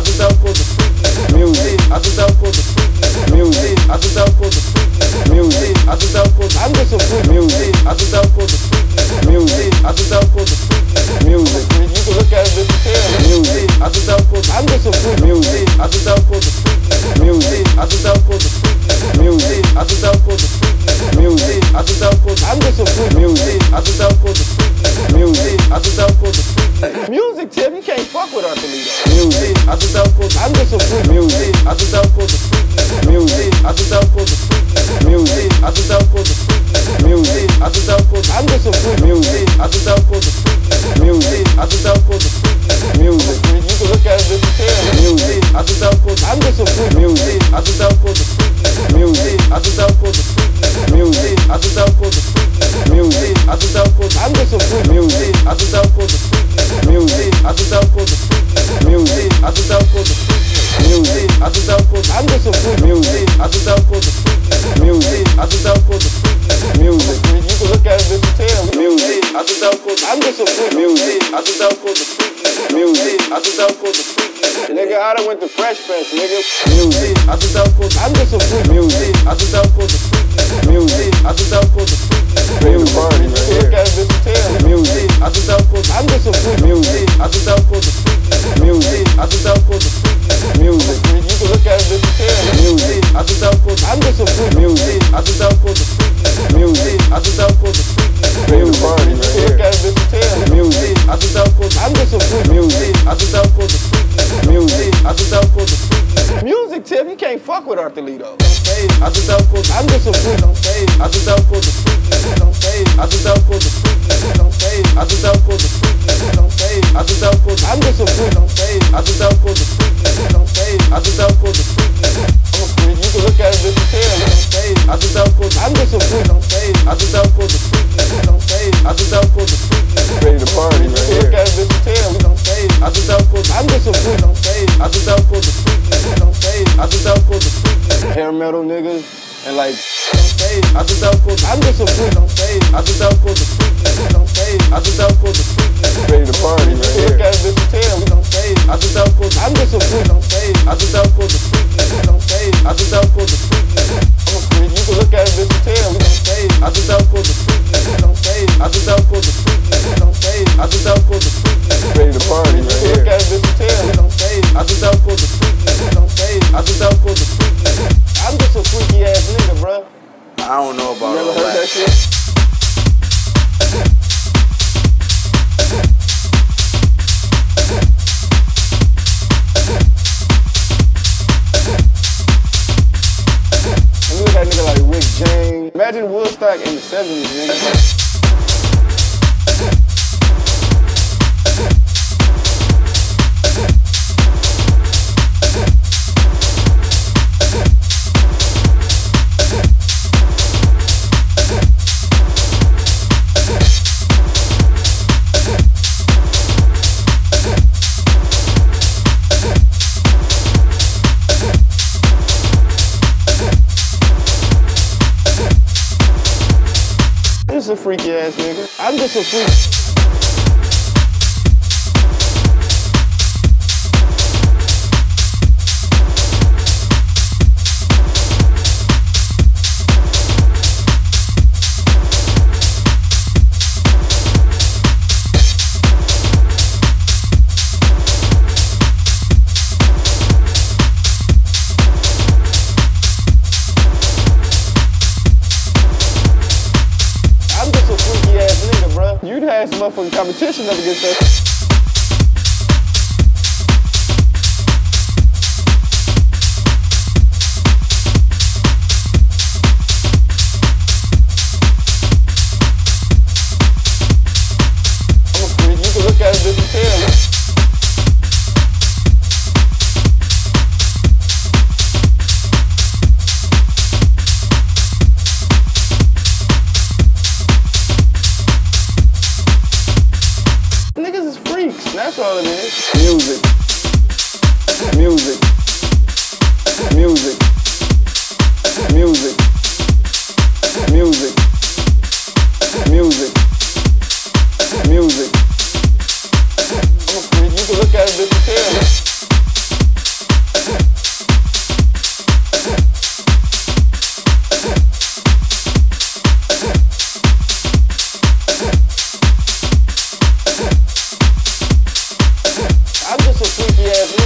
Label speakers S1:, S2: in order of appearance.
S1: Avisar o corpo Music. I just out for the freak. Music. I just out for the freak. Music. I just out for the freak. Music. I just out for the I'm just. Music. I for the freak. Music. I just out for the freak. Music. You can look at a. Music. I just out for the I'm just. Music. I for the freak. Music. I for the. Music. I for the. Music. I the I'm. Music. I for the. Music. I for the. Music. I for the. I just out for the I'm just a freak. Music. I just out for the freak. Music. I just out for the freak. Music. You can look at it as a tail. Music. I just out for the I'm. Music. I just out for the freak. Music. I just out for the freak. Nigga, I done went to Fresh Fest, nigga. Music. I just out for the I'm. Music. I just out for the freak. Music. I just out for the freak. Music. Right here. Look at it as a tail. Music. I just out for the I'm. Music. Just out for the freak. Music, Tim. You can't fuck with Arthur Leto. I just out for the I'm just a freak. I just out for the freak. I just out for the freak. I just out for the freak. I just out for the I'm just a freak. I just out for the freak. I just out for the freak. I'm a freak. You can look at it as a. I just out for the I'm just a freak. I just out for the freak. I just out for the freak. Ready to party right here. Look at as a tail. I just out for the I'm just a freak. I just out for the freak. I just out for the freak. Hair metal niggas and like I just out for the I'm just a freak. I just out for the freak. I just out for the freak. Ready to party right here. Look at it as a tail. I just out for the I'm just a freak. I just out for the freak. I just out for the freak. I'm a freak. You can look at it as a tail. I Você é né? A freaky ass nigga. I'm just a freak. Motherfucking competition up against us. That's all it is. Music. Music. Music. Music. Music. Music. Music. You can look at it as I'm